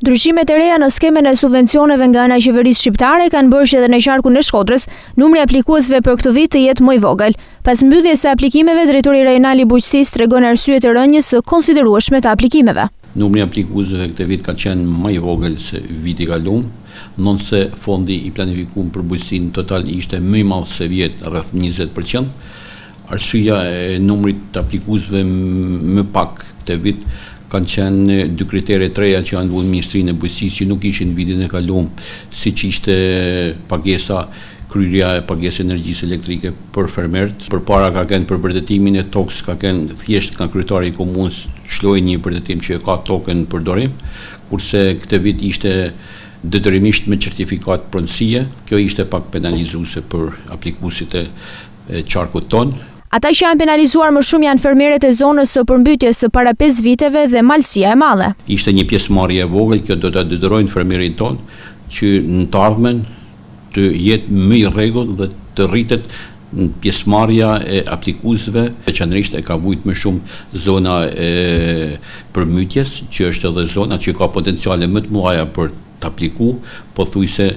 Ndryshimet e reja në skemën e subvencioneve nga ana e qeverisë shqiptare kanë bërë që edhe në qarkun e Shkodrës, numri i aplikuesve për këtë vit të jetë më i vogël. Pas mbylljes së aplikimeve, drejtori rajonal i bujqësisë tregon arsyet e rënies së konsiderueshme të aplikimeve. Numri i aplikuesve këtë vit ka qenë më i vogël se viti i kalum, ndonëse fondi i planifikum për bujqësinë total ishte më i madh se vjet, rreth njëzet për qind. Arsyeja e numrit të aplikuesve më pak këtë vit kanë qenë dy kritere të reja që janë vu nga Ministria e Bujqësisë që nuk ishin vitin e kalum, siç ishte pagesa, kryerja e pagesës energjisë elektrike për fermerët. Përpara ka kenë për vërtetimin e tokës ka kenë thjesht nga kryetari i komunës lshoi një vërtetim që e ka tokën në përdorim, kurse këtë vit ishte detyrimisht me certifikatë pronësie. Kjo ishte pak penalizuese për aplikuesit e e qarkut tonë. Ata që janë penalizuar më shumë janë fermerët e zonës së përmbytjes së para pesë viteve dhe Malësia e Madhe. Ishte një pjesëmarrje e vogël kjo do ta detyrojë fermerin tonë që në të ardhmen të jetë më i rregullt dhe të rritet pjesëmarrja e aplikuesve, veçanërisht e ka vujt më shumë zona e përmbytjes që është edhe zona që ka potenciale më të mdhaja për të apliku, pothuajse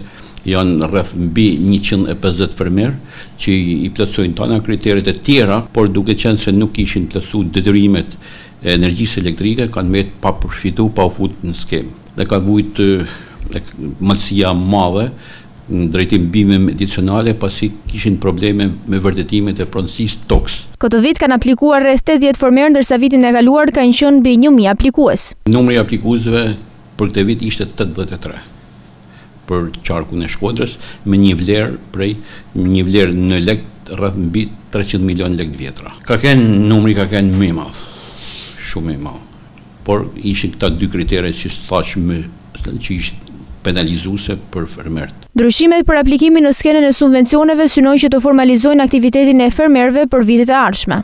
janë rreth mbi njëqind e pesëdhjetë fermerë që i plotësojnë tana kriteret e tjera, por duke qenë se nuk kishin plotësu detyrimet e energjisë elektrike kanë mbetë pa përfitu pa u fut në skemë dhe ka vujt malësia madhe në drejtim bimeve medicinale pasi kishin probleme me vërtetimet e pronësisë tokës. Këtë vit kanë aplikuar rreth tetëdhjetë fermerë ndërsa vitin e kaluar kanë qenë mbi një mijë aplikues. Numri i aplikuesve Për këtë vit ishte tetëdhjetë e tre për qarkun e Shkodrës me një vlerë prej një vlerë në lekë rreth mbi treqind milionë lekë të vjetra. Ka kenë numri ka kenë më i madh, shumë më i madh. Por ishin këta dy kriteret që thash më që ishin penalizuese për fermerët. Ndryshimet për aplikimin në skemën e subvencioneve synojnë që të formalizojnë aktivitetin e fermerëve për vitet e ardhshme.